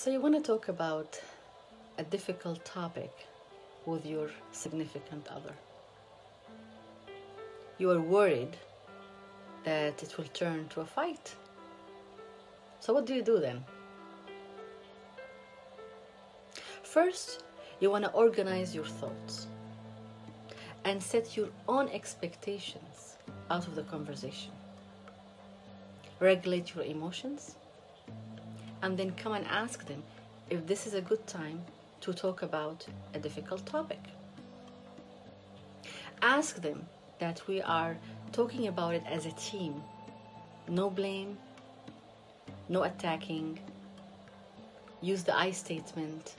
So, you want to talk about a difficult topic with your significant other. You are worried that it will turn to a fight. So, what do you do then? First, you want to organize your thoughts and set your own expectations out of the conversation. Regulate your emotions and then come and ask them if this is a good time to talk about a difficult topic. Ask them that we are talking about it as a team. No blame, no attacking. Use the I statement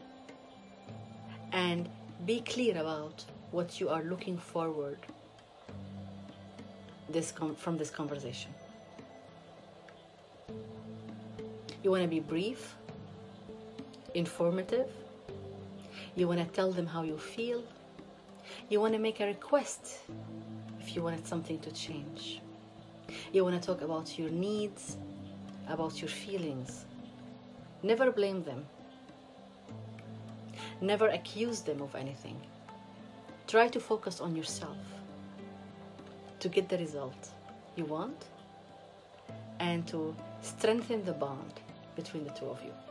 and be clear about what you are looking forward this from this conversation. You want to be brief, informative. You want to tell them how you feel. You want to make a request if you wanted something to change. You want to talk about your needs, about your feelings. Never blame them. Never accuse them of anything. Try to focus on yourself to get the result you want and to strengthen the bond between the two of you.